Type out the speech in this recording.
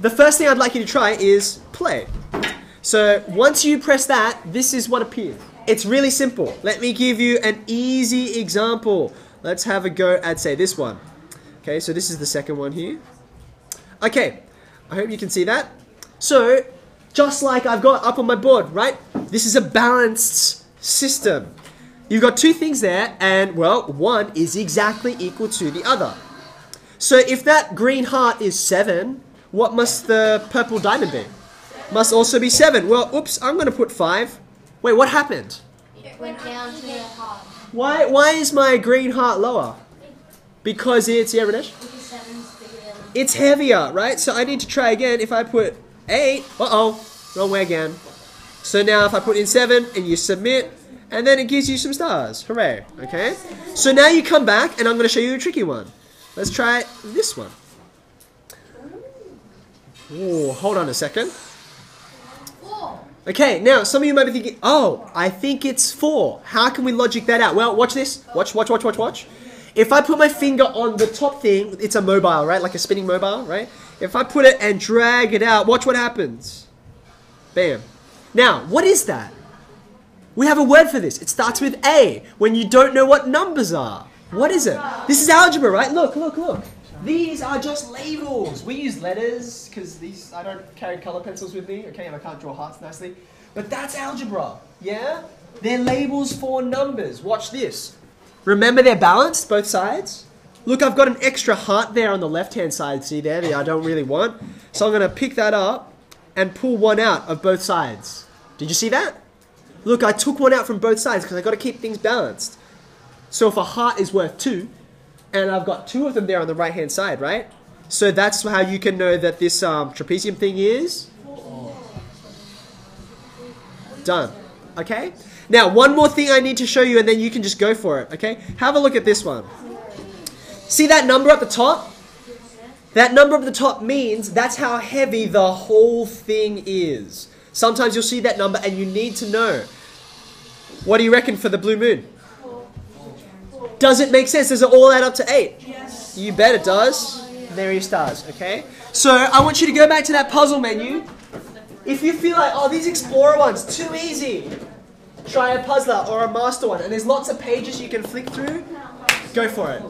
the first thing I'd like you to try is play. So once you press that, this is what appears. It's really simple. Let me give you an easy example. Let's have a go at, say, this one. Okay, so this is the second one here. Okay, I hope you can see that. So, just like I've got up on my board, right? This is a balanced system. You've got two things there, and well, one is exactly equal to the other. So if that green heart is 7, what must the purple diamond be? Must also be 7. Well, oops, I'm going to put 5. Wait, what happened? It went down to the heart. Why, why is my green heart lower? Because it's, yeah, Radesh? Because seven's bigger than It's heavier, right? So I need to try again. If I put 8, uh-oh, wrong way again. So now if I put in 7 and you submit, and then it gives you some stars. Hooray, okay? So now you come back and I'm going to show you a tricky one. Let's try this one. Oh, hold on a second. Okay, now some of you might be thinking, oh, I think it's four. How can we logic that out? Well, watch this. Watch, watch, watch, watch, watch. If I put my finger on the top thing, it's a mobile, right? Like a spinning mobile, right? If I put it and drag it out, watch what happens. Bam. Now, what is that? We have a word for this. It starts with A, when you don't know what numbers are. What is it? This is algebra, right? Look, look, look. These are just labels. We use letters because these I don't carry color pencils with me, okay, and I can't draw hearts nicely. But that's algebra, yeah? They're labels for numbers. Watch this. Remember they're balanced, both sides? Look, I've got an extra heart there on the left-hand side, see there, that I don't really want. So I'm going to pick that up and pull one out of both sides. Did you see that? Look, I took one out from both sides because i got to keep things balanced. So if a heart is worth two, and I've got two of them there on the right hand side, right? So that's how you can know that this um, trapezium thing is done. Okay? Now, one more thing I need to show you, and then you can just go for it. Okay? Have a look at this one. See that number at the top? That number at the top means that's how heavy the whole thing is. Sometimes you'll see that number and you need to know. What do you reckon for the blue moon? Does it make sense? Does it all add up to 8? Yes. You bet it does. There your stars, okay? So I want you to go back to that puzzle menu. If you feel like, oh, these Explorer ones, too easy, try a puzzler or a master one. And there's lots of pages you can flick through. Go for it.